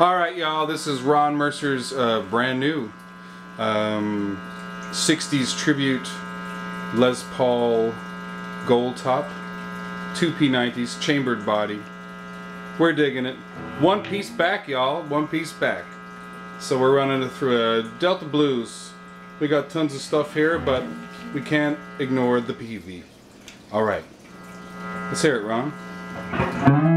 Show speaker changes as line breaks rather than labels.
All right, y'all. This is Ron Mercer's uh, brand new um, '60s tribute Les Paul Gold Top, two P90s, chambered body. We're digging it. One piece back, y'all. One piece back. So we're running it through a Delta Blues. We got tons of stuff here, but we can't ignore the Peavey. All right. Let's hear it, Ron.